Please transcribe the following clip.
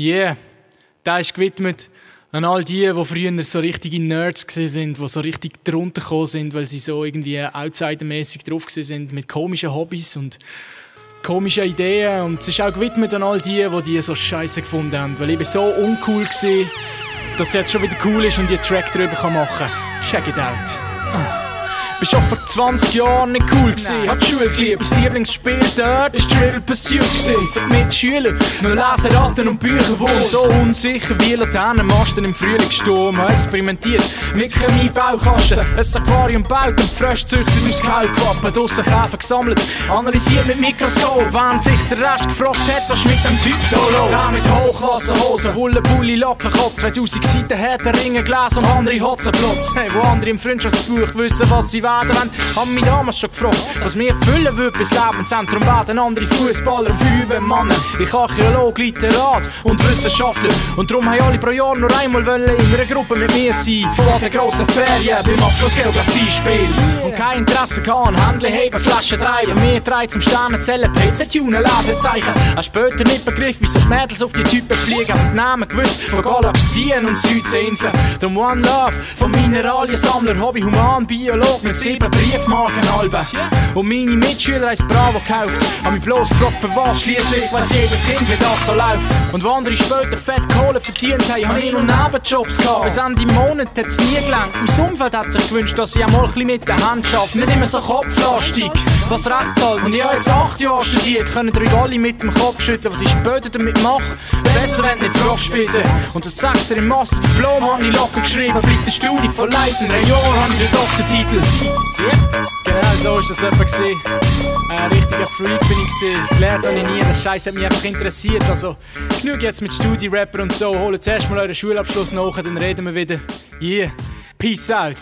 Yeah, da ist gewidmet an all die, die früher so richtige Nerds sind, die so richtig drunter gekommen sind, weil sie so irgendwie outsidermäßig drauf sind mit komischen Hobbys und komischen Ideen. Und es ist auch gewidmet an all die, die die so scheiße gefunden haben, weil bin so uncool war, dass es jetzt schon wieder cool ist und die Track darüber machen kann. Check it out. Uh. Bist schon vor 20 Jahren nicht cool gewesen. Hat die Schule geliebt. Mein Lieblingsspiel dort ist Trivial Pursuit gewesen. Mit Mitschülern, wir lesen Ratten und Bücher, wo so unsicher wie Laternenmasten im Frühlingssturm. Habe experimentiert mit Chemiebaukasten. Ein Aquarium baut und Frösche züchtet aus Kaulquappen. Draussen Käfer gesammelt, analysiert mit Mikroskop. Wenn sich der Rest gefragt hat, was mit dem Typ da los? Der mit Hochwasserhosen, Wolle, Bulli, Lockenkopf. 2000 Seiten hat er Ringe gelesen und andere Hotzenplotz. Hey, wo andere im Freundschaftsbuch wissen, was sie wollen werden haben mich damals schon gefragt, was mir füllen würde bis Lebenszentrum werden andere Fußballer, Männer. Ich Archäologe, Literat und Wissenschaftler. Und darum haben alle pro Jahr nur einmal in einer Gruppe mit mir sein. Vor den grossen Ferien beim Abschluss Geografie-Spiel. Und kein Interesse kann, Händler heben, Flaschen drehen. Mehr drei zum Sternenzellen, PCs tunen, Lesezeichen. Hast später nicht begriffen, wieso die Mädels auf die Typen fliegen. Hast die Namen gewusst von Galaxien und Südseeinseln. Darum One Love vom Mineraliensammler, Hobby, Human, Biolog mit sieben Briefmarkenalben. Und meine Mitschüler haben Bravo gekauft. Haben mich bloß gefragt, für was schließlich weiss jedes Kind, wie das so läuft. Und wo andere später fett Kohle verdient haben, habe ich noch Nebenjobs gehabt. Bis Ende Monat es nie gelangt. Mein Umfeld hat sich gewünscht, dass ich auch mal ein mit der Hand schaffe. Nicht immer so kopflastig, was recht zahlt. Und ich habe jetzt acht Jahre studiert, können euch alle mit dem Kopf schütteln, was ich später damit mache. Besser, wenn nicht fragst später. Und das Sechser im Masterdiplom habe ich locker geschrieben. Bleibt der Studie von Leiten. Ein Jahr habe ich den Doktortitel. Genau so war das etwa. Ein richtiger Freak bin ich. Gewesen. Gelernt habe ich nie, der Scheiß hat mich einfach interessiert. Also, genug jetzt mit Studi-Rapper und so. Holt zuerst mal euren Schulabschluss nach, dann reden wir wieder. Yeah, peace out.